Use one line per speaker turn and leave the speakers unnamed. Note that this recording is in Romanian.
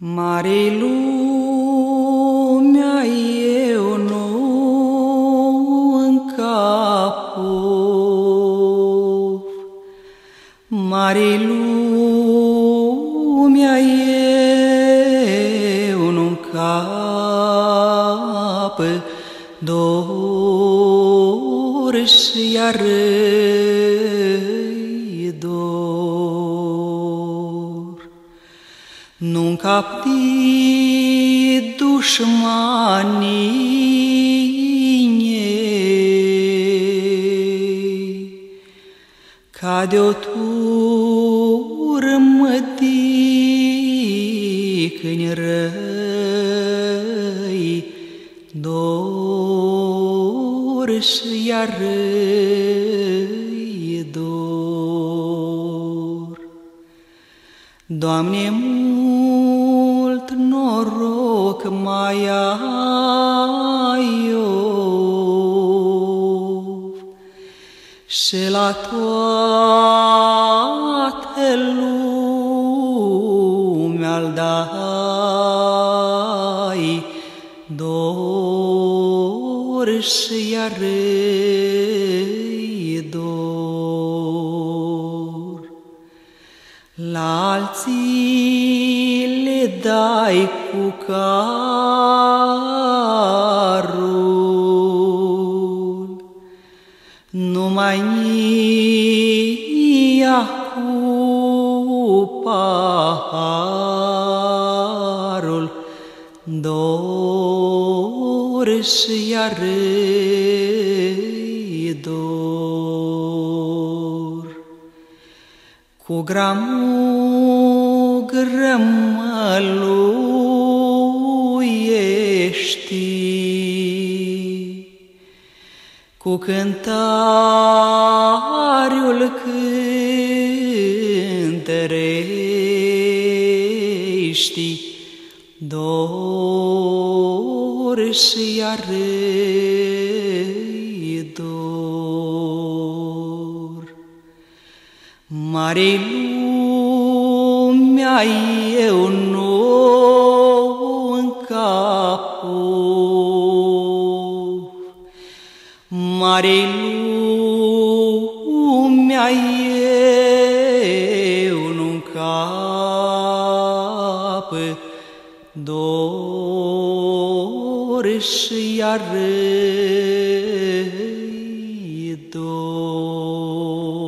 Mare lumea eu nu încapov, Mare lumea eu nu încap, Dor și iar dor. Nu capti dușmanii, Ca de o turmă dicâni răi, Dor și iar răi dor. Doamne, mult noroc mai ai eu și la toată lumea-l dai dor și iar răi dor. La alții le dai cu carul, numai nia cu paharul, dor și iar răi dor. Cu gramul grămăluiești, cu cântariul cântărești, dor și iar răi dor. Mare ai eu nou în capul. Marei lume ai eu nu cap, dor și iar dor.